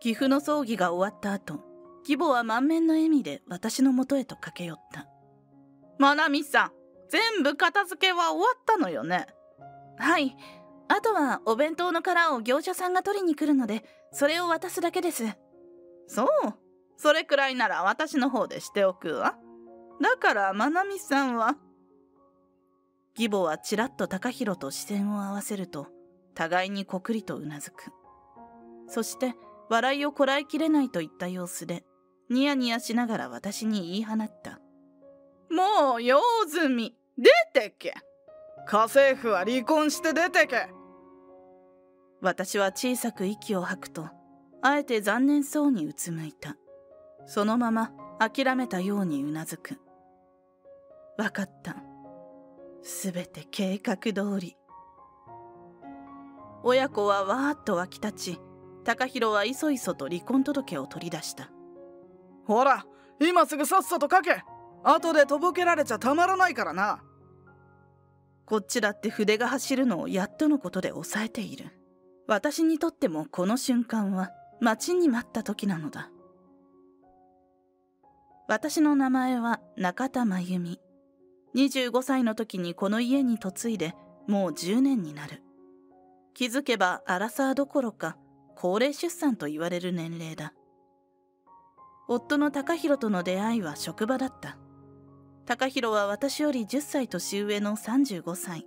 岐阜の葬儀が終わった後義母は満面の笑みで私のもとへと駆け寄った。まなみさん全部片付けは終わったのよね？はい。あとはお弁当の殻を業者さんが取りに来るのでそれを渡すだけです。そう？それくらいなら私の方でしておくわ。だからまなみさんは？義母はちらっと高弘と視線を合わせると互いにこくりとうなずく。そして笑いをこらえきれないといった様子でニヤニヤしながら私に言い放った。もう用済み。出てけ。家政婦は離婚して出てけ。私は小さく息を吐くとあえて残念そうにうつむいた。そのまま諦めたようにうなずく。分かった。すべて計画通り。親子はわーっと湧き立ち高弘はいそいそと離婚届を取り出した。ほら今すぐさっさと書け。後でとぼけられちゃたまらないからな。こっちだって筆が走るのをやっとのことで抑えている。私にとってもこの瞬間は待ちに待った時なのだ。私の名前は中田真由美。25歳の時にこの家に嫁いでもう10年になる。気づけばアラサーどころか高齢出産と言われる年齢だ。夫の高弘との出会いは職場だった。高弘は私より10歳年上の35歳。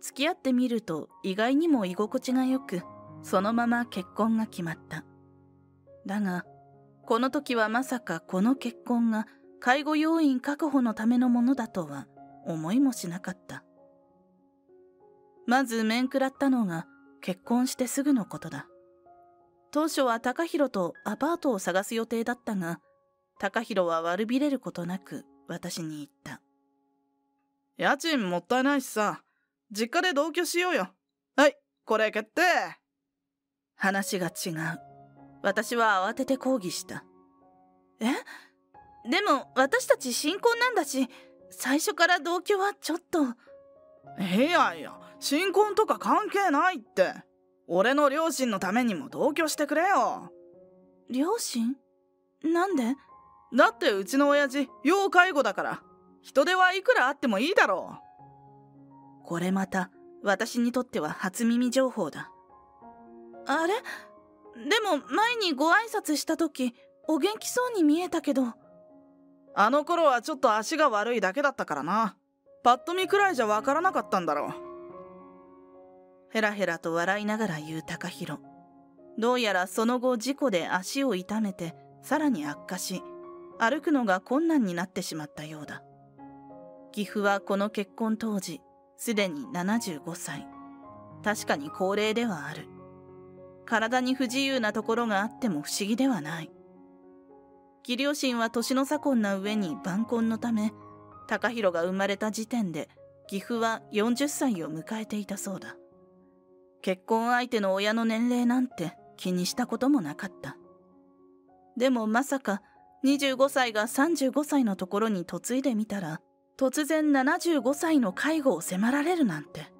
付き合ってみると意外にも居心地が良くそのまま結婚が決まった。だがこの時はまさかこの結婚が介護要員確保のためのものだとは思いもしなかった。まず面食らったのが結婚してすぐのことだ。当初は高弘とアパートを探す予定だったが高弘は悪びれることなく私に言った。家賃もったいないしさ実家で同居しようよ。はいこれ決定。話が違う。私は慌てて抗議した。え？でも私たち新婚なんだし最初から同居はちょっと。いやいや新婚とか関係ないって俺の両親のためにも同居してくれよ。両親？なんで？だってうちの親父要介護だから。人手はいくらあってもいいだろう。これまた私にとっては初耳情報だ。あれ？でも前にご挨拶した時お元気そうに見えたけど。あの頃はちょっと足が悪いだけだったからな。パッと見くらいじゃわからなかったんだろうヘラヘラと笑いながら言う高弘どうやらその後事故で足を痛めてさらに悪化し歩くのが困難になってしまったようだ。岐阜はこの結婚当時すでに75歳。確かに高齢ではある。体に不自由なところがあっても不思議ではない。義両親は年の差婚な上に晩婚のため高弘が生まれた時点で岐阜は40歳を迎えていたそうだ。結婚相手の親の年齢なんて気にしたこともなかった。でもまさか25歳が35歳のところに嫁いでみたら突然75歳の介護を迫られるなんて。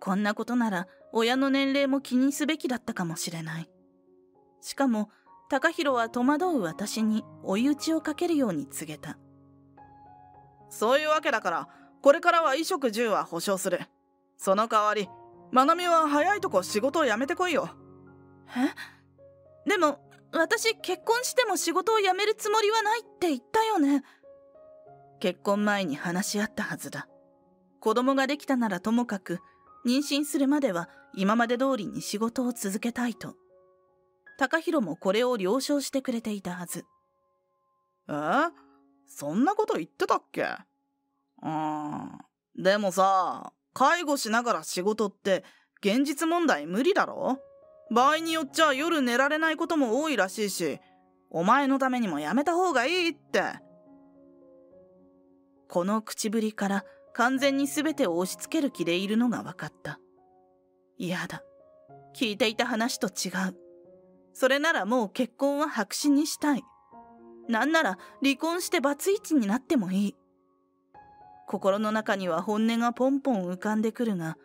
こんなことなら親の年齢も気にすべきだったかもしれない。しかも高弘は戸惑う私に追い打ちをかけるように告げた。そういうわけだからこれからは衣食住は保証する。その代わりまなみは早いとこ仕事を辞めてこいよ。え？でも私結婚しても仕事を辞めるつもりはないって言ったよね。結婚前に話し合ったはずだ。子供ができたならともかく妊娠するまでは今まで通りに仕事を続けたいと。高弘もこれを了承してくれていたはず。え？そんなこと言ってたっけ？うんでもさ介護しながら仕事って現実問題無理だろ？場合によっちゃ夜寝られないことも多いらしいしお前のためにもやめた方がいいって。この口ぶりから完全に全てを押し付ける気でいるのが分かった。嫌だ。聞いていた話と違う。それならもう結婚は白紙にしたい。なんなら離婚してバツイチになってもいい。心の中には本音がポンポン浮かんでくるが、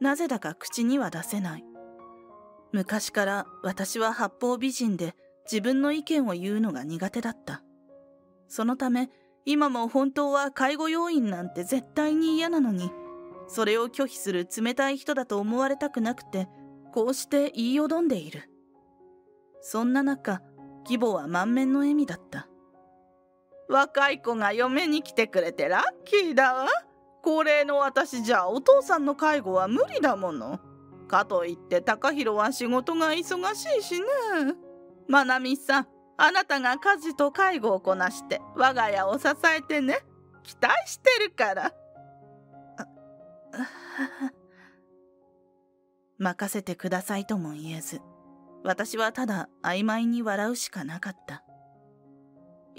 なぜだか口には出せない。昔から私は八方美人で自分の意見を言うのが苦手だった。そのため今も本当は介護要員なんて絶対に嫌なのにそれを拒否する冷たい人だと思われたくなくてこうして言いよどんでいる。そんな中義母は満面の笑みだった。若い子が嫁に来てくれてラッキーだわ。高齢の私じゃお父さんの介護は無理だもの。かといって高弘は仕事が忙しいしね。まなみさんあなたが家事と介護をこなして我が家を支えてね。期待してるから。任せてくださいとも言えず。私はただ曖昧に笑うしかなかった。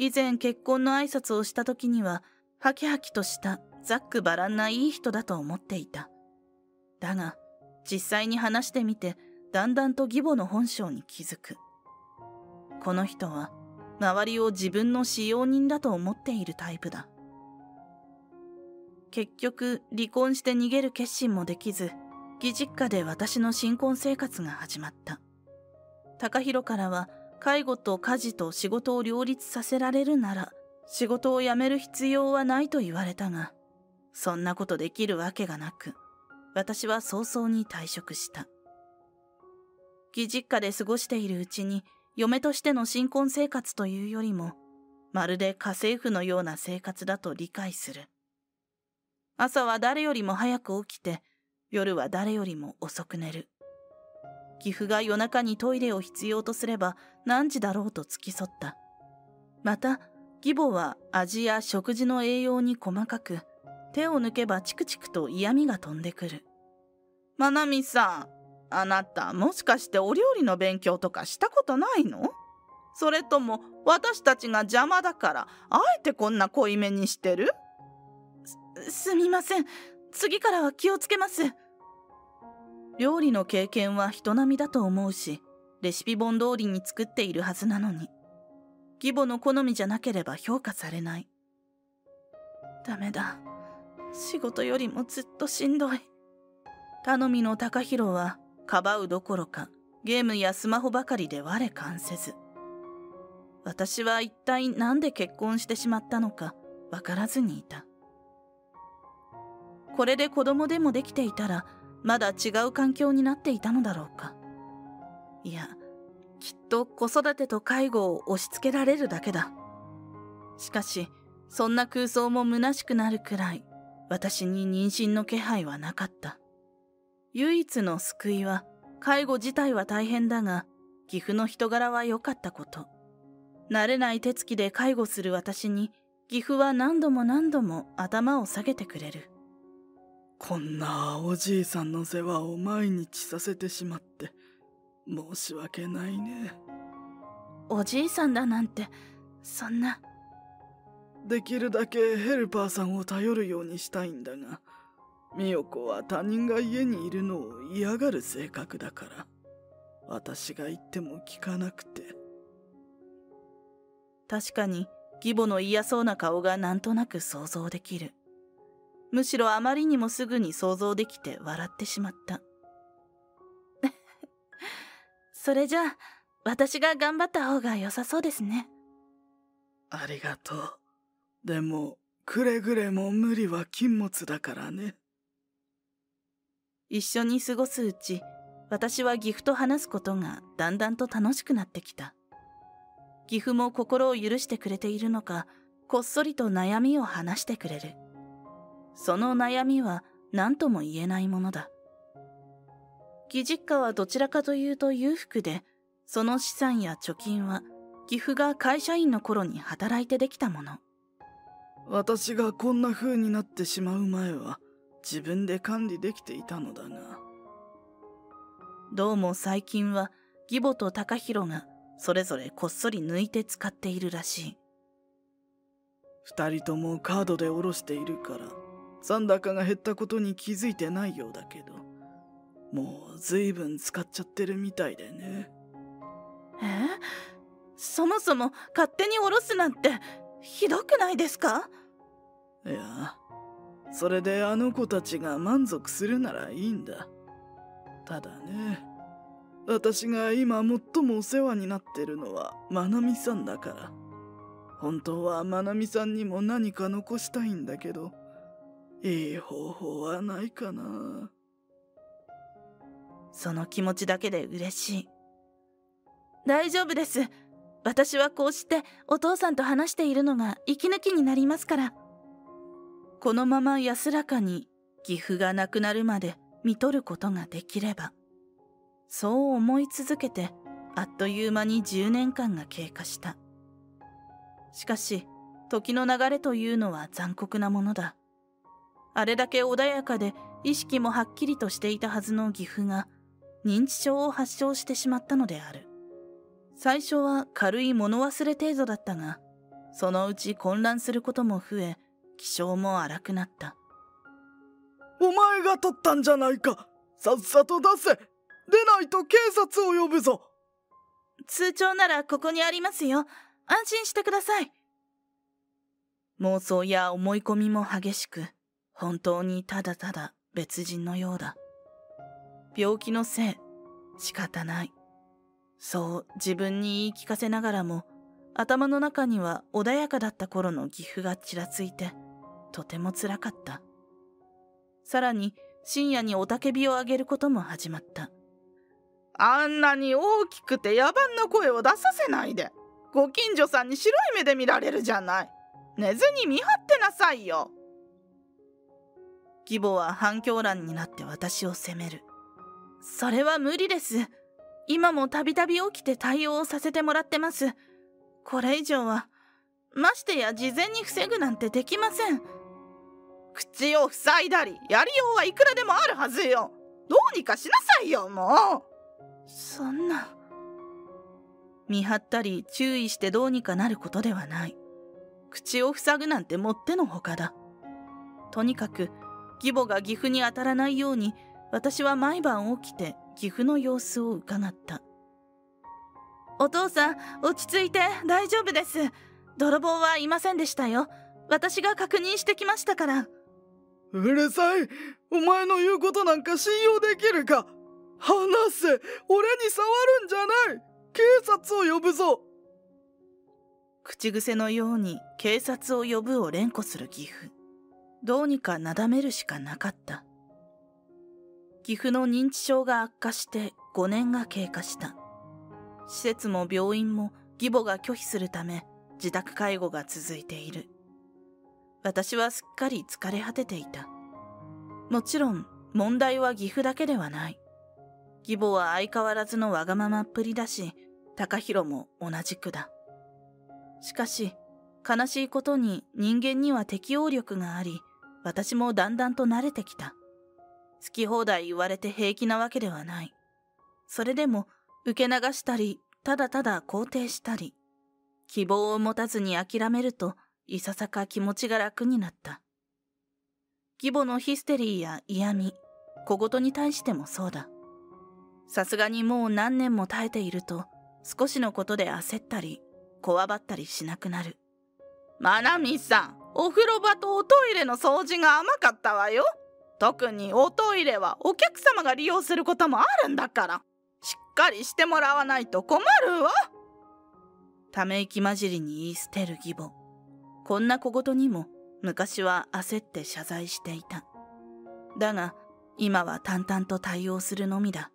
以前結婚の挨拶をした時にはハキハキとしたざっくばらんないい人だと思っていた。だが実際に話してみてだんだんと義母の本性に気づく。この人は周りを自分の使用人だと思っているタイプだ。結局離婚して逃げる決心もできず義実家で私の新婚生活が始まった。高弘からは介護と家事と仕事を両立させられるなら仕事を辞める必要はないと言われたがそんなことできるわけがなく私は早々に退職した。義実家で過ごしているうちに嫁としての新婚生活というよりもまるで家政婦のような生活だと理解する。朝は誰よりも早く起きて夜は誰よりも遅く寝る。岐阜が夜中にトイレを必要とすれば何時だろうと付き添った。また、義母は味や食事の栄養に細かく、手を抜けばチクチクと嫌味が飛んでくる。まなみさん、あなたもしかしてお料理の勉強とかしたことないの？それとも私たちが邪魔だからあえてこんな濃いめにしてる？すすみません次からは気をつけます料理の経験は人並みだと思うしレシピ本通りに作っているはずなのに義母の好みじゃなければ評価されない。ダメだ。仕事よりもずっとしんどい。頼みの高弘はかばうどころかゲームやスマホばかりで我関せず。私は一体何で結婚してしまったのか分からずにいた。これで子供でもできていたらまだ違う環境になっていたのだろうか。いやきっと子育てと介護を押し付けられるだけだ。しかしそんな空想も虚しくなるくらい私に妊娠の気配はなかった。唯一の救いは介護自体は大変だが岐阜の人柄は良かったこと。慣れない手つきで介護する私に岐阜は何度も何度も頭を下げてくれる。こんなおじいさんの世話を毎日させてしまって申し訳ないね。おじいさんだなんてそんな。できるだけヘルパーさんを頼るようにしたいんだが美代子は他人が家にいるのを嫌がる性格だから私が言っても聞かなくて。確かに義母の嫌そうな顔がなんとなく想像できるむしろあまりにもすぐに想像できて笑ってしまった。それじゃあ私が頑張った方が良さそうですね。ありがとう。でもくれぐれも無理は禁物だからね。一緒に過ごすうち私は岐阜と話すことがだんだんと楽しくなってきた。岐阜も心を許してくれているのかこっそりと悩みを話してくれるその悩みは何とも言えないものだ。義実家はどちらかというと裕福で、その資産や貯金は岐阜が会社員の頃に働いてできたもの。私がこんな風になってしまう前は自分で管理できていたのだが。どうも最近は義母と高弘がそれぞれこっそり抜いて使っているらしい。二人ともカードで下ろしているから残高が減ったことに気づいてないようだけどもう随分使っちゃってるみたいでね。え？そもそも勝手に下ろすなんてひどくないですか？いやそれであの子たちが満足するならいいんだ。ただね私が今最もお世話になってるのはまなみさんだから。本当はまなみさんにも何か残したいんだけどいい方法はないかな。その気持ちだけで嬉しい。大丈夫です。私はこうしてお父さんと話しているのが息抜きになりますから。このまま安らかに岐阜がなくなるまで見とることができればそう思い続けてあっという間に10年間が経過した。しかし時の流れというのは残酷なものだ。あれだけ穏やかで意識もはっきりとしていたはずの岐阜が認知症を発症してしまったのである。最初は軽い物忘れ程度だったがそのうち混乱することも増え気性も荒くなった。お前が取ったんじゃないか。さっさと出せ。出ないと警察を呼ぶぞ。通帳ならここにありますよ。安心してください。妄想や思い込みも激しく本当にただただ別人のようだ。病気のせい仕方ない。そう自分に言い聞かせながらも頭の中には穏やかだった頃の岐阜がちらついてとてもつらかった。さらに深夜に雄たけびを上げることも始まった。あんなに大きくて野蛮な声を出させないでご近所さんに白い目で見られるじゃない。寝ずに見張ってなさいよ。義母は反響欄になって私を責める。それは無理です。今もたびたび起きて対応をさせてもらってます。これ以上はましてや事前に防ぐなんてできません。口を塞いだりやりようはいくらでもあるはずよ。どうにかしなさいよもう。そんな。見張ったり注意してどうにかなることではない。口を塞ぐなんてもってのほかだ。とにかく義母が岐阜に当たらないように私は毎晩起きて岐阜の様子を伺った。お父さん落ち着いて大丈夫です。泥棒はいませんでしたよ。私が確認してきましたから。うるさい。お前の言うことなんか信用できるか。話せ。俺に触るんじゃない。警察を呼ぶぞ。口癖のように警察を呼ぶを連呼する岐阜どうにかなだめるしかなかった。岐阜の認知症が悪化して5年が経過した。施設も病院も義母が拒否するため自宅介護が続いている。私はすっかり疲れ果てていた。もちろん問題は岐阜だけではない。義母は相変わらずのわがままっぷりだし高弘も同じくだ。しかし悲しいことに人間には適応力があり私もだんだんと慣れてきた。好き放題言われて平気なわけではない。それでも受け流したりただただ肯定したり希望を持たずに諦めるといささか気持ちが楽になった。義母のヒステリーや嫌味小言に対してもそうだ。さすがにもう何年も耐えていると少しのことで焦ったりこわばったりしなくなる。まなみさんお風呂場とおトイレの掃除が甘かったわよ。特におトイレはお客様が利用することもあるんだから。しっかりしてもらわないと困るわ。ため息混じりに言い捨てる義母。こんな小言にも昔は焦って謝罪していた。だが今は淡々と対応するのみだ。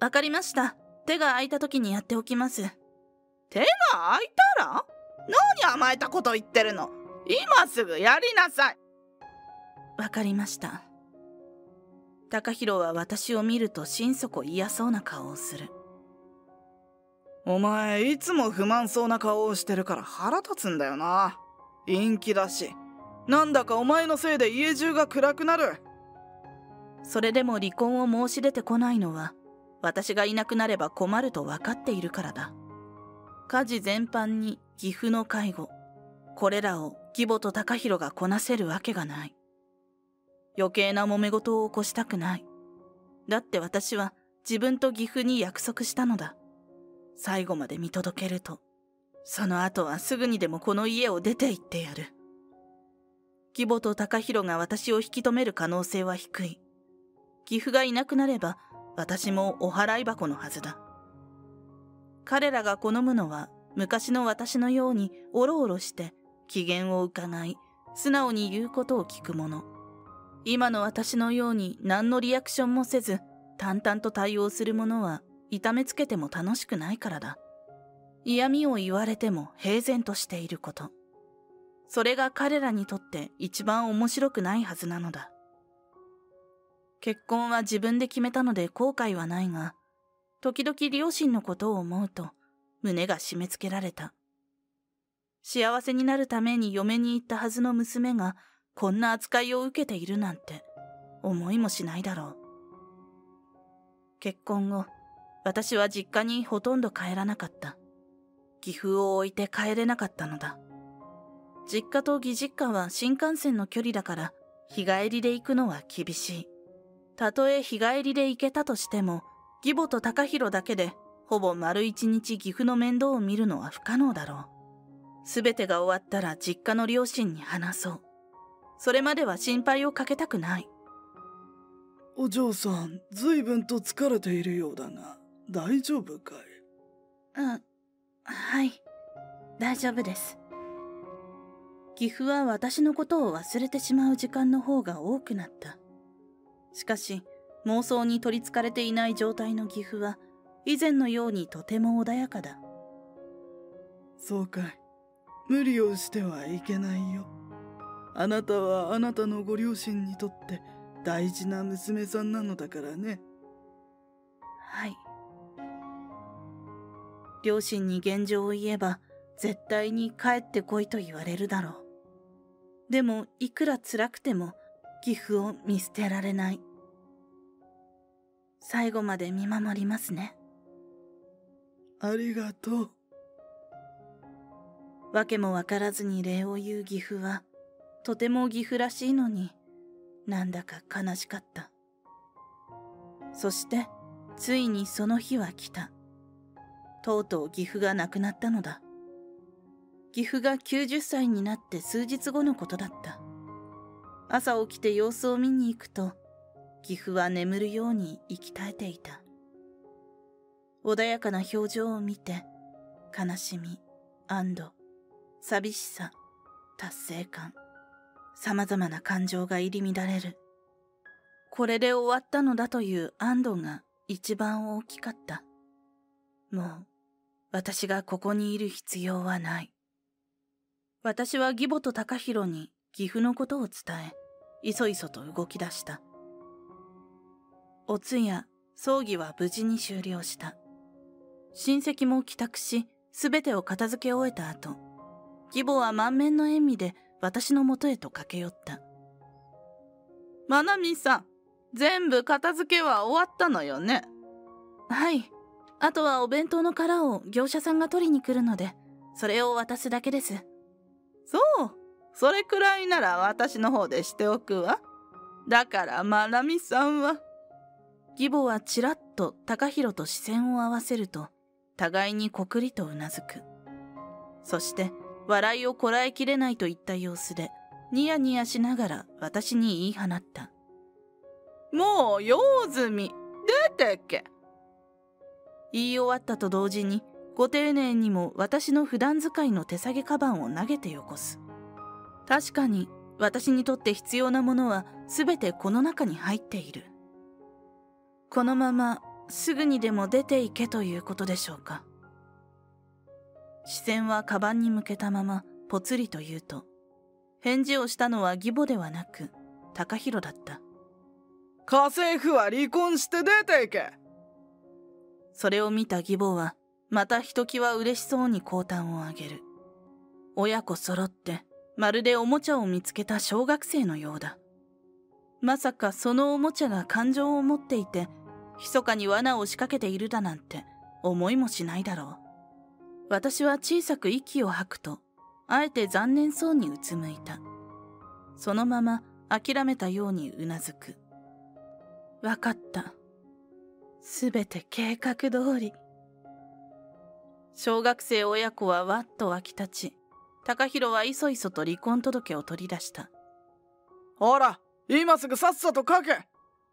わかりました。手が空いた時にやっておきます。手が空いたら？何甘えたこと言ってるの？今すぐやりなさい。わかりました。高弘は私を見ると心底嫌そうな顔をする。お前いつも不満そうな顔をしてるから腹立つんだよな。陰気だし。なんだかお前のせいで家中が暗くなる。それでも離婚を申し出てこないのは私がいなくなれば困ると分かっているからだ。家事全般に岐阜の介護これらを義母と高弘がこなせるわけがない。余計な揉め事を起こしたくない。だって私は自分と岐阜に約束したのだ。最後まで見届けると。その後はすぐにでもこの家を出て行ってやる。義母と高弘が私を引き止める可能性は低い。岐阜がいなくなれば私もお払い箱のはずだ。彼らが好むのは昔の私のようにおろおろして機嫌を伺い素直に言うことを聞く者今の私のように何のリアクションもせず淡々と対応する者は痛めつけても楽しくないからだ。嫌味を言われても平然としていること。それが彼らにとって一番面白くないはずなのだ。結婚は自分で決めたので後悔はないが時々両親のことを思うと胸が締め付けられた。幸せになるために嫁に行ったはずの娘がこんな扱いを受けているなんて思いもしないだろう。結婚後私は実家にほとんど帰らなかった。岐阜を置いて帰れなかったのだ。実家と義実家は新幹線の距離だから日帰りで行くのは厳しい。たとえ日帰りで行けたとしても義母と高弘だけでほぼ丸一日岐阜の面倒を見るのは不可能だろう。全てが終わったら実家の両親に話そう。それまでは心配をかけたくない。お嬢さん随分と疲れているようだが大丈夫かい？うん。はい。大丈夫です。岐阜は私のことを忘れてしまう時間の方が多くなった。しかし妄想に取りつかれていない状態の岐阜は以前のようにとても穏やかだ。そうかい無理をしてはいけないよ。あなたはあなたのご両親にとって大事な娘さんなのだからね。はい。両親に現状を言えば絶対に帰ってこいと言われるだろう。でもいくら辛くても岐阜を見捨てられない。最後まで見守りますね。ありがとう訳も分からずに礼を言う岐阜はとても岐阜らしいのになんだか悲しかった。そしてついにその日は来た。とうとう岐阜が亡くなったのだ。岐阜が90歳になって数日後のことだった。朝起きて様子を見に行くと岐阜は眠るように息絶えていた。穏やかな表情を見て悲しみ安堵。寂しさ達成感さまざまな感情が入り乱れる。これで終わったのだという安堵が一番大きかった。もう私がここにいる必要はない。私は義母と高弘に岐阜のことを伝えいそいそと動き出した。お通夜葬儀は無事に終了した。親戚も帰宅し全てを片付け終えた後義母は満面の笑みで私のもとへと駆け寄った。まなみさん全部片付けは終わったのよね？はい。あとはお弁当の殻を業者さんが取りに来るのでそれを渡すだけです。そう。それくらいなら私の方でしておくわ。だからまなみさんは。義母はちらっと高弘と視線を合わせると互いにこくりとうなずく。そして笑いをこらえきれないといった様子でニヤニヤしながら私に言い放った。もう用済み。出てけ。言い終わったと同時にご丁寧にも私の普段使いの手提げカバンを投げてよこす。確かに私にとって必要なものは全てこの中に入っている。このまますぐにでも出ていけということでしょうか視線はカバンに向けたままぽつりと言うと返事をしたのは義母ではなく高弘だった。家政婦は離婚して出ていけ。それを見た義母はまたひときわ嬉しそうに高端を上げる。親子揃ってまるでおもちゃを見つけた小学生のようだ。まさかそのおもちゃが感情を持っていて密かに罠を仕掛けているだなんて思いもしないだろう私は小さく息を吐くとあえて残念そうにうつむいた。そのまま諦めたようにうなずく。分かった。すべて計画通り。小学生親子はわっと湧き立ち高弘はいそいそと離婚届を取り出した。ほら今すぐさっさと書け。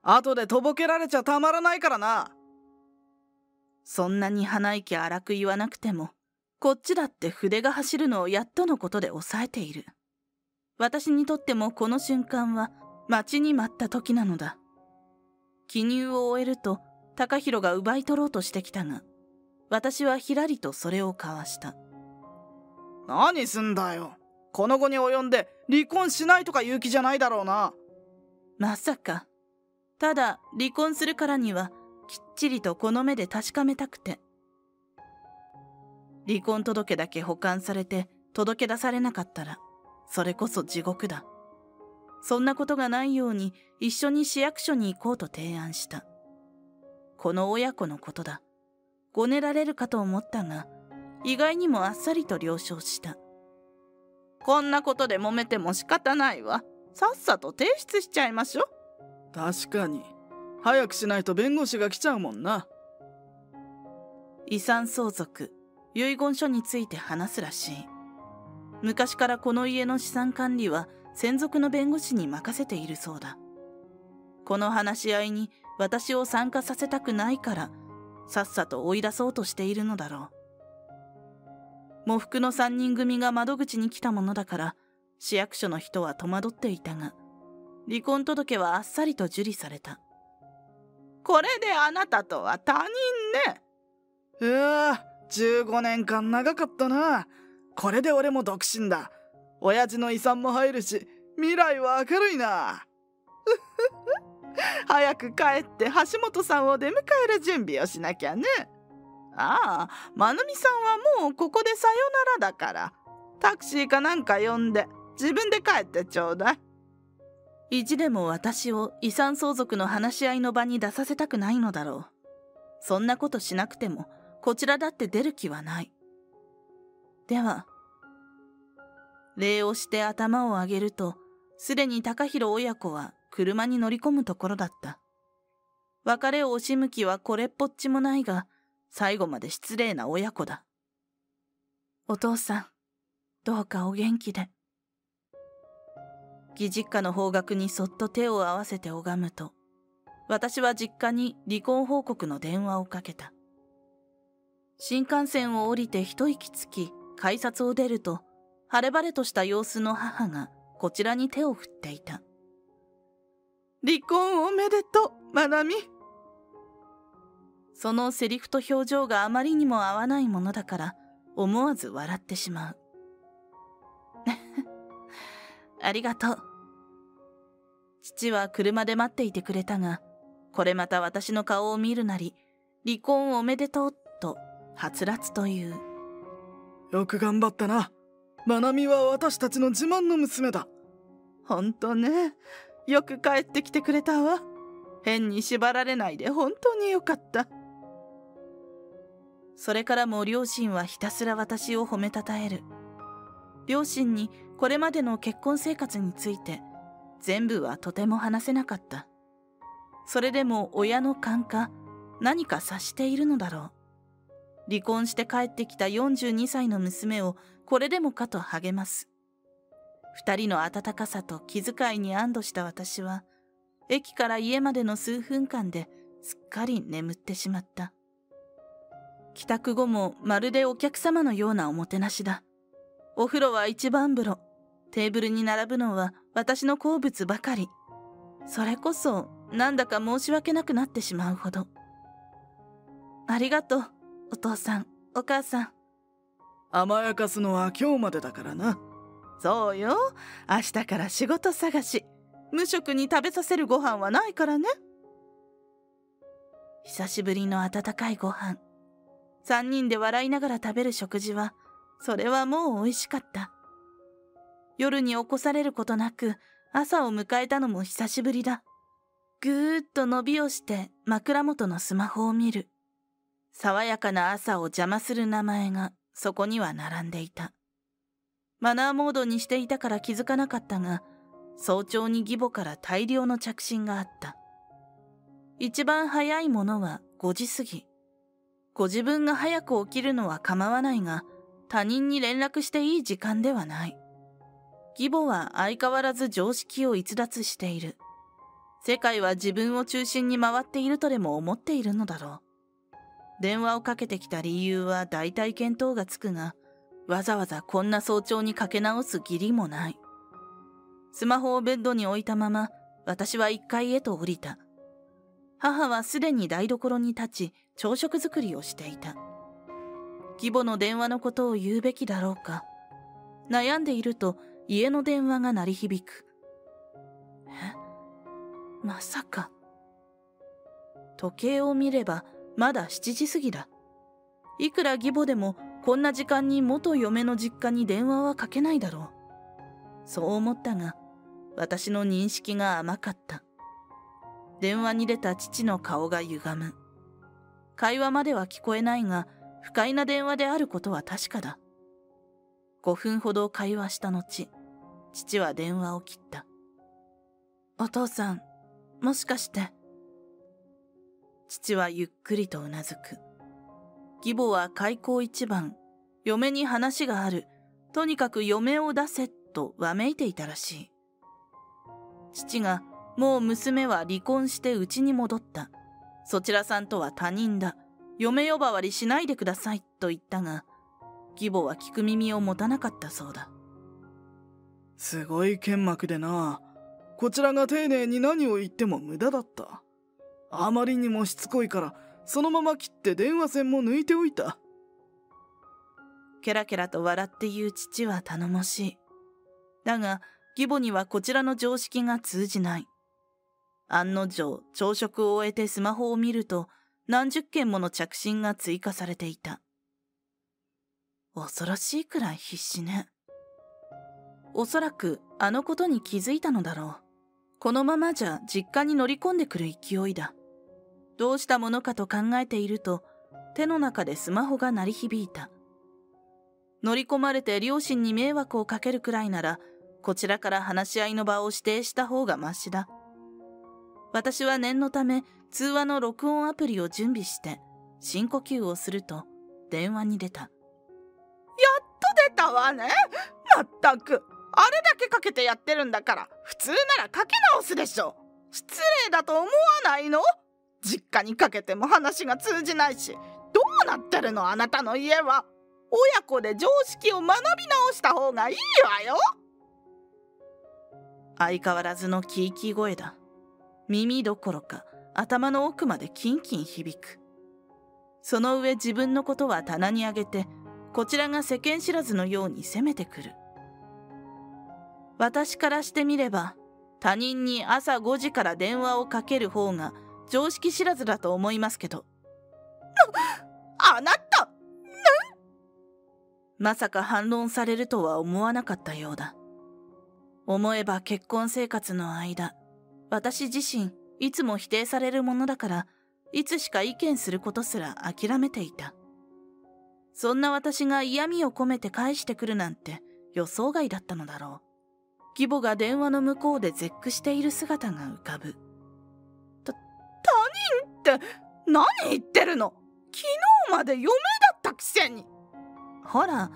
後でとぼけられちゃたまらないからな。そんなに鼻息荒く言わなくてもこっちだって筆が走るのをやっとのことで抑えている。私にとってもこの瞬間は待ちに待った時なのだ。記入を終えると高弘が奪い取ろうとしてきたが私はひらりとそれを交わした。何すんだよ。この後に及んで離婚しないとか言う気じゃないだろうな。まさか。ただ離婚するからにはきっちりとこの目で確かめたくて離婚届だけ保管されて届け出されなかったらそれこそ地獄だ。そんなことがないように一緒に市役所に行こうと提案した。この親子のことだ。ごねられるかと思ったが意外にもあっさりと了承した。こんなことで揉めても仕方ないわ。さっさと提出しちゃいましょ確かに。早くしないと弁護士が来ちゃうもんな。遺産相続遺言書について話すらしい。昔からこの家の資産管理は専属の弁護士に任せているそうだ。この話し合いに私を参加させたくないからさっさと追い出そうとしているのだろう。喪服の3人組が窓口に来たものだから市役所の人は戸惑っていたが離婚届はあっさりと受理された。これであなたとは他人ね。うわ15年間長かったな。これで俺も独身だ。親父の遺産も入るし未来は明るいな。早く帰って橋本さんを出迎える準備をしなきゃね。ああまぬみさんはもうここでさよならだから。タクシーかなんか呼んで自分で帰ってちょうだい。意地でも私を遺産相続の話し合いの場に出させたくないのだろう。そんなことしなくてもこちらだって出る気はない。では礼をして頭を上げるとすでに高弘親子は車に乗り込むところだった。別れを惜しむ気はこれっぽっちもないが最後まで失礼な親子だ。お父さんどうかお元気で。義実家の方角にそっと手を合わせて拝むと私は実家に離婚報告の電話をかけた。新幹線を降りて一息つき改札を出ると晴れ晴れとした様子の母がこちらに手を振っていた。離婚おめでとうまなみそのセリフと表情があまりにも合わないものだから思わず笑ってしまう。ありがとう。父は車で待っていてくれたがこれまた私の顔を見るなり離婚おめでとうとはつらつという。よく頑張ったな。まなみは私たちの自慢の娘だ。ほんとね。よく帰ってきてくれたわ。変に縛られないで本当によかった。それからも両親はひたすら私を褒めたたえる。両親にこれまでの結婚生活について全部はとても話せなかった。それでも親の勘か何か察しているのだろう離婚して帰ってきた42歳の娘をこれでもかと励ます。二人の温かさと気遣いに安堵した私は駅から家までの数分間ですっかり眠ってしまった。帰宅後もまるでお客様のようなおもてなしだ。お風呂は一番風呂。テーブルに並ぶのは私の好物ばかり。それこそなんだか申し訳なくなってしまうほど。ありがとう。お父さんお母さん。甘やかすのは今日までだからな。そうよ。明日から仕事探し。無職に食べさせるご飯はないからね。久しぶりの温かいご飯。3人で笑いながら食べる食事はそれはもう美味しかった。夜に起こされることなく朝を迎えたのも久しぶりだ。ぐーっと伸びをして枕元のスマホを見る爽やかな朝を邪魔する名前がそこには並んでいた。マナーモードにしていたから気づかなかったが早朝に義母から大量の着信があった。一番早いものは5時過ぎ。ご自分が早く起きるのは構わないが他人に連絡していい時間ではない。義母は相変わらず常識を逸脱している。世界は自分を中心に回っているとでも思っているのだろう。電話をかけてきた理由は大体見当がつくが、わざわざこんな早朝にかけ直す義理もない。スマホをベッドに置いたまま、私は1階へと降りた。母はすでに台所に立ち、朝食作りをしていた。義母の電話のことを言うべきだろうか。悩んでいると家の電話が鳴り響く。え？まさか。時計を見ればまだ7時過ぎだ。いくら義母でもこんな時間に元嫁の実家に電話はかけないだろう。そう思ったが、私の認識が甘かった。電話に出た父の顔が歪む。会話までは聞こえないが、不快な電話であることは確かだ。5分ほど会話した後、父は電話を切った。お父さん、もしかして。父はゆっくりとうなずく。義母は開口一番、嫁に話がある。とにかく嫁を出せとわめいていたらしい。父が、もう娘は離婚して家に戻った。そちらさんとは他人だ。嫁呼ばわりしないでくださいと言ったが、義母は聞く耳を持たなかったそうだ。すごい剣幕でな。こちらが丁寧に何を言っても無駄だった。あまりにもしつこいから、そのまま切って電話線も抜いておいた。ケラケラと笑って言う父は頼もしい。だが、義母にはこちらの常識が通じない。案の定、朝食を終えてスマホを見ると、何十件もの着信が追加されていた。恐ろしいくらい必死ね。おそらくあのことに気づいたのだろう。このままじゃ実家に乗り込んでくる勢いだ。どうしたものかと考えていると、手の中でスマホが鳴り響いた。乗り込まれて両親に迷惑をかけるくらいなら、こちらから話し合いの場を指定した方がましだ。私は念のため通話の録音アプリを準備して深呼吸をすると電話に出た。やっと出たわね。まったく。あれだけかけてやってるんだから普通ならかけ直すでしょ。失礼だと思わないの？実家にかけても話が通じないしどうなってるのあなたの家は。親子で常識を学び直した方がいいわよ。相変わらずのキーキー声だ。耳どころか頭の奥までキンキン響く。その上自分のことは棚に上げてこちらが世間知らずのように責めてくる。私からしてみれば他人に朝5時から電話をかける方が常識知らずだと思いますけど。あなた。まさか反論されるとは思わなかったようだ。思えば結婚生活の間私自身いつも否定されるものだからいつしか意見することすら諦めていた。そんな私が嫌味を込めて返してくるなんて予想外だったのだろう。義母が電話の向こうで絶句している姿が浮かぶ。た他人って何言ってるの？昨日まで嫁だったくせに。ほら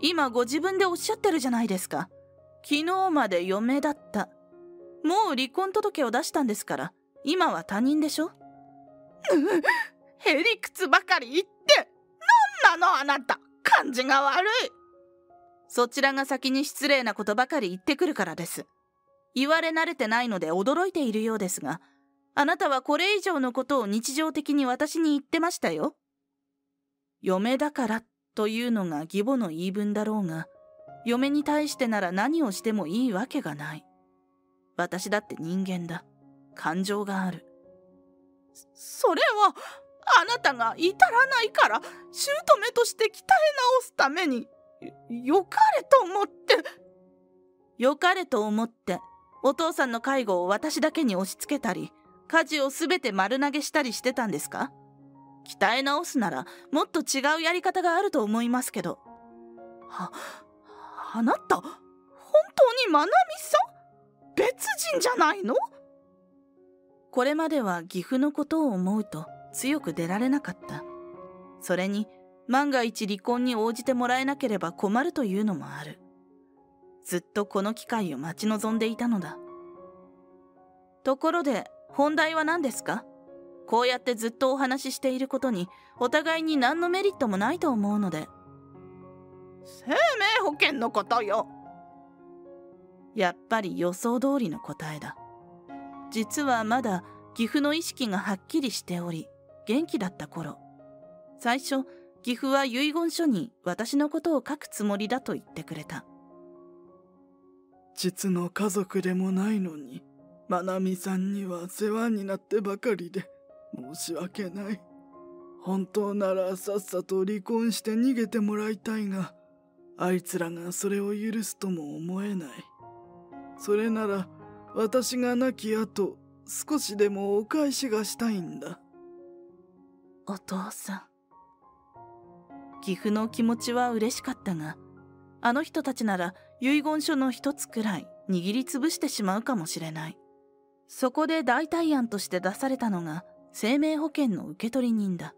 今ご自分でおっしゃってるじゃないですか。昨日まで嫁だった。もう離婚届を出したんですから今は他人でしょ？へりくつばかり言って何なのあなた。感じが悪い。そちらが先に失礼なことばかり言ってくるからです。言われ慣れてないので驚いているようですがあなたはこれ以上のことを日常的に私に言ってましたよ嫁だからというのが義母の言い分だろうが嫁に対してなら何をしてもいいわけがない私だって人間だ。感情がある。それは、あなたが至らないから、姑として鍛え直すために、よかれと思って。よかれと思って、お父さんの介護を私だけに押し付けたり、家事をすべて丸投げしたりしてたんですか？鍛え直すなら、もっと違うやり方があると思いますけど。は、あなた、本当にまなみさん？別人じゃないの？これまでは岐阜のことを思うと強く出られなかった。それに万が一離婚に応じてもらえなければ困るというのもある。ずっとこの機会を待ち望んでいたのだ。ところで本題は何ですか？こうやってずっとお話ししていることにお互いに何のメリットもないと思うので。生命保険のことよ。やっぱり予想通りの答えだ。実はまだ岐阜の意識がはっきりしており元気だった頃。最初岐阜は遺言書に私のことを書くつもりだと言ってくれた。実の家族でもないのにまなみさんには世話になってばかりで申し訳ない。本当ならさっさと離婚して逃げてもらいたいがあいつらがそれを許すとも思えない。それなら私が亡き後少しでもお返しがしたいんだ。お父さん。岐阜の気持ちは嬉しかったがあの人たちなら遺言書の一つくらい握りつぶしてしまうかもしれない。そこで代替案として出されたのが生命保険の受取人だ。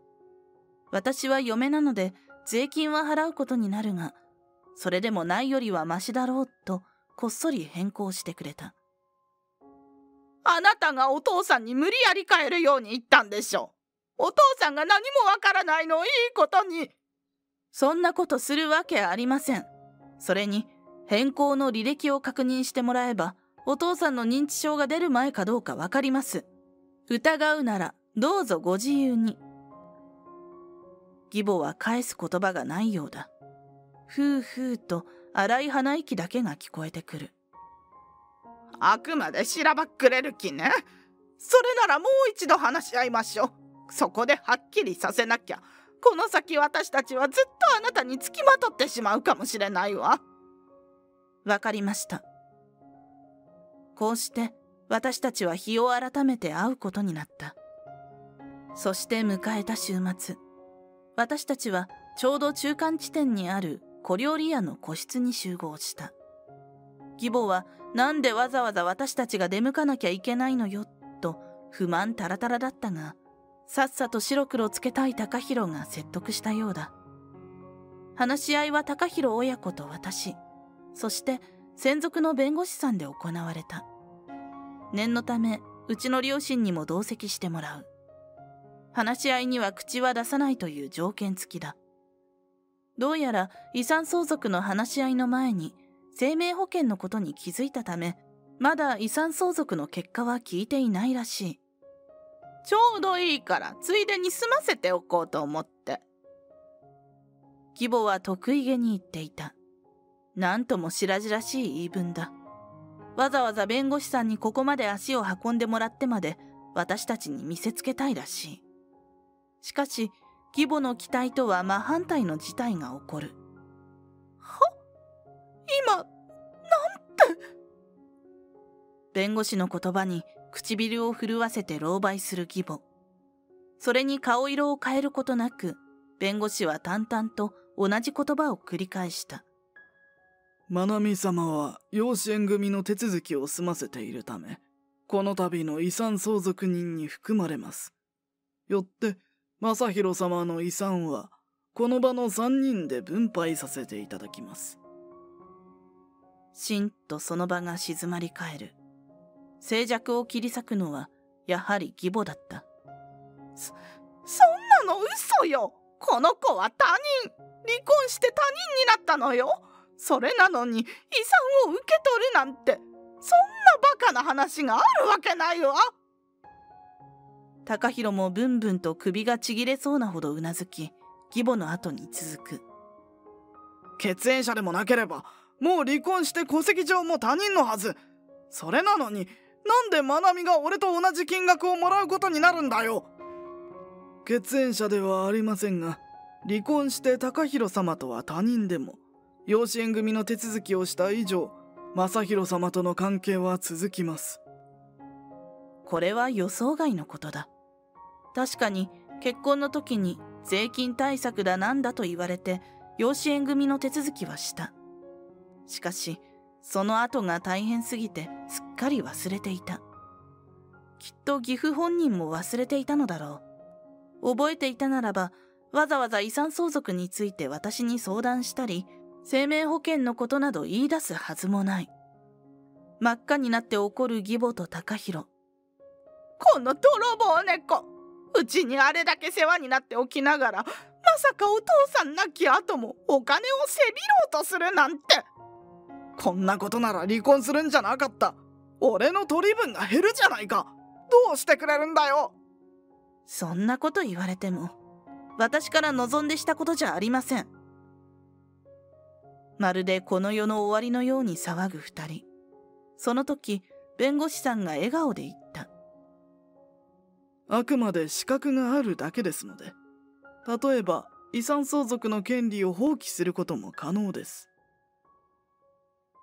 私は嫁なので税金は払うことになるがそれでもないよりはマシだろうとこっそり変更してくれた。あなたがお父さんに無理やり変えるように言ったんでしょう。お父さんが何もわからないのをいいことに。そんなことするわけありません。それに変更の履歴を確認してもらえばお父さんの認知症が出る前かどうかわかります。疑うならどうぞご自由に。義母は返す言葉がないようだ。ふうふうと荒い鼻息だけが聞こえてくる。あくまでしらばっくれる気ね。それならもう一度話し合いましょう。そこではっきりさせなきゃ。この先私たちはずっとあなたにつきまとってしまうかもしれないわ。わかりましたこうして私たちは日を改めて会うことになった。そして迎えた週末私たちはちょうど中間地点にある小料理屋の個室に集合した。義母はなんでわざわざ私たちが出向かなきゃいけないのよと不満たらたらだったがさっさと白黒つけたい高弘が説得したようだ。話し合いは高弘親子と私そして専属の弁護士さんで行われた。念のためうちの両親にも同席してもらう。話し合いには口は出さないという条件付きだ。どうやら遺産相続の話し合いの前に生命保険のことに気づいたためまだ遺産相続の結果は聞いていないらしい。ちょうどいいからついでに済ませておこうと思って。義母は得意げに言っていた。なんとも白々しい言い分だ。わざわざ弁護士さんにここまで足を運んでもらってまで私たちに見せつけたいらしい。しかし義母の期待とは真反対の事態が起こる。は？今なんて？弁護士の言葉に唇を震わせて狼狽する義母。それに顔色を変えることなく弁護士は淡々と同じ言葉を繰り返した。まなみ様は養子縁組の手続きを済ませているためこの度の遺産相続人に含まれます。よって正弘様の遺産はこの場の3人で分配させていただきます。しんとその場が静まり返る。静寂を切り裂くのはやはり義母だった。そそんなの嘘よ！この子は他人！離婚して他人になったのよ！それなのに遺産を受け取るなんてそんなバカな話があるわけないわ高弘もブンブンと首がちぎれそうなほどうなずき義母の後に続く。血縁者でもなければもう離婚して戸籍上も他人のはず。それなのになんでまなみが俺と同じ金額をもらうことになるんだよ。血縁者ではありませんが離婚して高弘様とは他人でも養子縁組の手続きをした以上正弘様との関係は続きます。これは予想外のことだ。確かに結婚の時に税金対策だなんだと言われて養子縁組の手続きはした。しかしその後が大変すぎてすっかり忘れていた。きっと岐阜本人も忘れていたのだろう。覚えていたならばわざわざ遺産相続について私に相談したり生命保険のことなど言い出すはずもない。真っ赤になって怒る義母と高弘この泥棒猫。うちにあれだけ世話になっておきながらまさかお父さん亡き後もお金をせびろうとするなんて。こんなことなら離婚するんじゃなかった。俺の取り分が減るじゃないか。どうしてくれるんだよ。そんなこと言われても私から望んでしたことじゃありません。まるでこの世の終わりのように騒ぐ二人。その時弁護士さんが笑顔で言った。あくまで資格があるだけですので例えば遺産相続の権利を放棄することも可能です。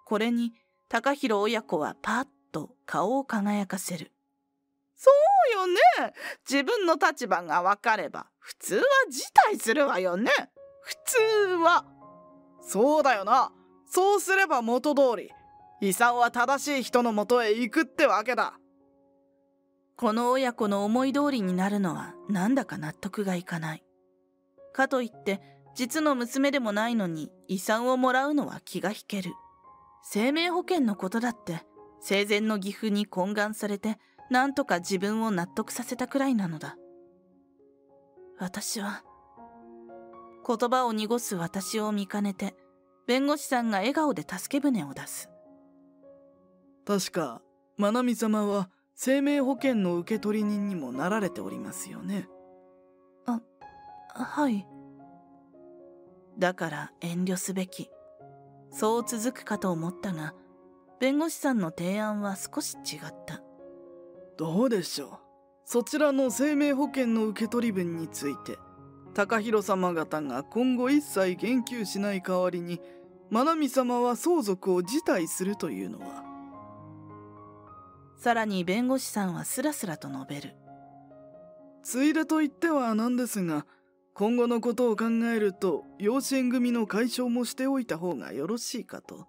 これに高弘親子はパッと顔を輝かせる。そうよね。自分の立場が分かれば普通は辞退するわよね。普通はそうだよな。そうすれば元通り遺産は正しい人のもとへ行くってわけだ。この親子の思い通りになるのはなんだか納得がいかない。かといって実の娘でもないのに遺産をもらうのは気が引ける。生命保険のことだって生前の義父に懇願されて何とか自分を納得させたくらいなのだ。私は言葉を濁す私を見かねて弁護士さんが笑顔で助け舟を出す。確か愛美様は生命保険の受取人にもなられておりますよね。あはい。だから遠慮すべき。そう続くかと思ったが弁護士さんの提案は少し違った。どうでしょう。そちらの生命保険の受取分について高弘様方が今後一切言及しない代わりに愛美様は相続を辞退するというのは。さらに弁護士さんはスラスラと述べる。ついでと言ってはなんですが今後のことを考えると養子縁組の解消もしておいた方がよろしいかと。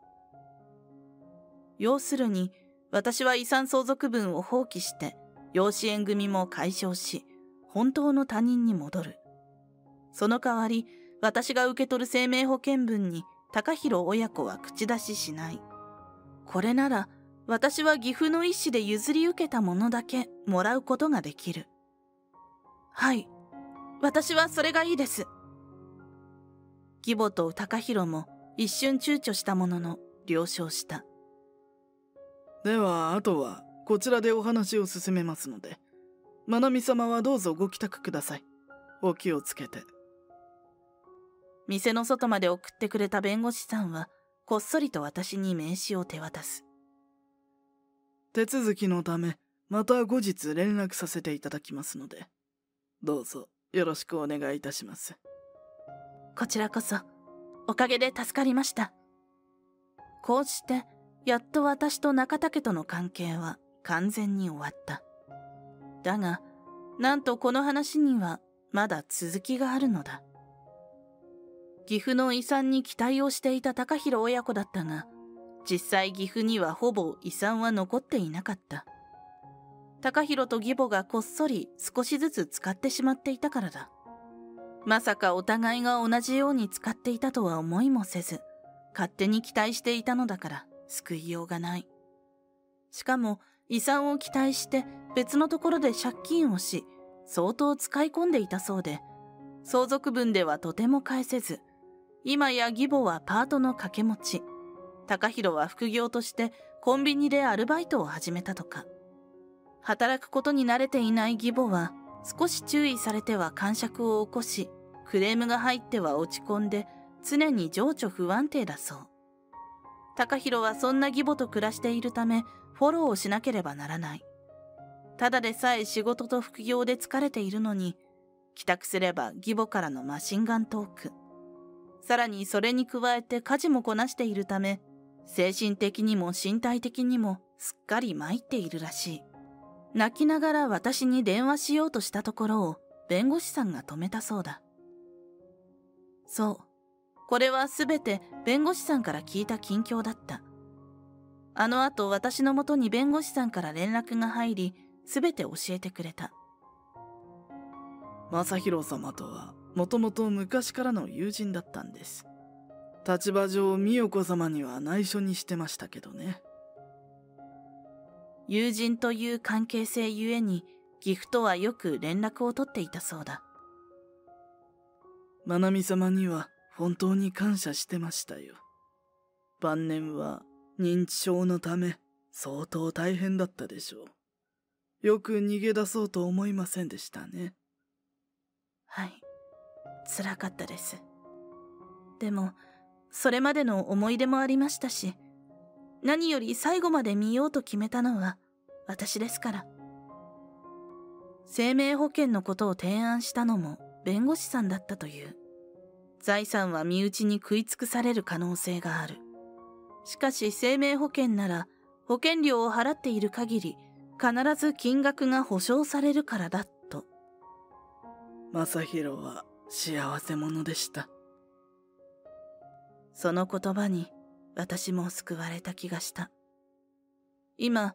要するに私は遺産相続分を放棄して養子縁組も解消し本当の他人に戻るその代わり私が受け取る生命保険分に高弘親子は口出ししない。これなら私は岐阜の意思で譲り受けたものだけもらうことができる。はい。私はそれがいいです。義母と高弘も一瞬躊躇したものの了承した。ではあとはこちらでお話を進めますので。愛美様はどうぞご帰宅ください。お気をつけて。店の外まで送ってくれた弁護士さんはこっそりと私に名刺を手渡す。手続きのためまた後日連絡させていただきますので。どうぞよろしくお願いいたします。こちらこそおかげで助かりました。こうしてやっと私と中田家との関係は完全に終わった。だがなんとこの話にはまだ続きがあるのだ岐阜の遺産に期待をしていた高弘親子だったが実際岐阜にはほぼ遺産は残っていなかった。高弘と義母がこっそり少しずつ使ってしまっていたからだ。まさかお互いが同じように使っていたとは思いもせず勝手に期待していたのだから救いようがない。しかも遺産を期待して別のところで借金をし相当使い込んでいたそうで相続分ではとても返せず今や義母はパートの掛け持ち。高弘は副業としてコンビニでアルバイトを始めたとか。働くことに慣れていない義母は少し注意されては感触を起こしクレームが入っては落ち込んで常に情緒不安定だそう。高弘はそんな義母と暮らしているためフォローをしなければならない。ただでさえ仕事と副業で疲れているのに帰宅すれば義母からのマシンガントーク。さらにそれに加えて家事もこなしているため精神的にも身体的にもすっかり参っているらしい。泣きながら私に電話しようとしたところを弁護士さんが止めたそうだ。そう。これはすべて弁護士さんから聞いた近況だった。あの後私のもとに弁護士さんから連絡が入りすべて教えてくれた。正弘様とはもともと昔からの友人だったんです。立場上美代子様には内緒にしてましたけどね。友人という関係性ゆえに岐阜とはよく連絡を取っていたそうだ。まなみ様には本当に感謝してましたよ。晩年は認知症のため相当大変だったでしょう。よく逃げ出そうと思いませんでしたね。はい辛かったです。でもそれまでの思い出もありましたし何より最後まで見ようと決めたのは私ですから。生命保険のことを提案したのも弁護士さんだったという。財産は身内に食い尽くされる可能性がある。しかし生命保険なら保険料を払っている限り必ず金額が保証されるからだと。正宏は幸せ者でした。その言葉に私も救われた気がした。今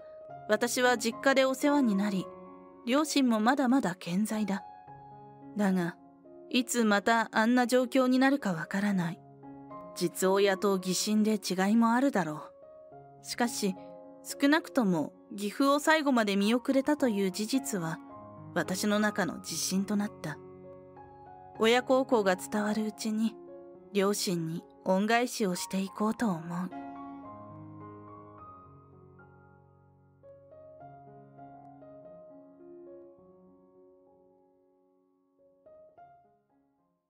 私は実家でお世話になり両親もまだまだ健在だ。だがいつまたあんな状況になるかわからない。実親と疑心で違いもあるだろう。しかし少なくとも岐阜を最後まで見送れたという事実は私の中の自信となった。親孝行が伝わるうちに両親に恩返しをしていこうと思う。